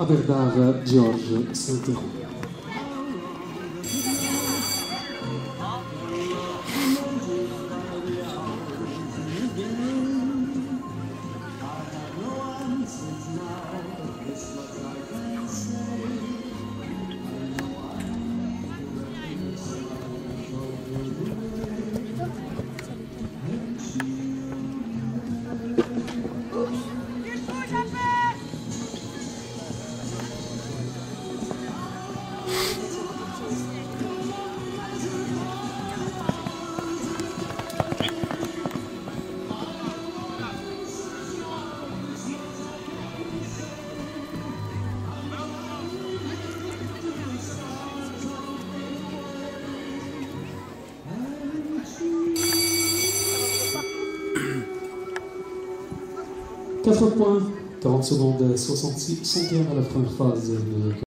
a verdade, Jorge Santerro. 4 points, 40 secondes, 60 centièmes à la première phase.